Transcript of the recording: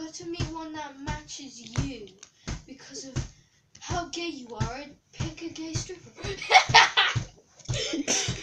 gotta meet one that matches you because of how gay you are and pick a gay stripper.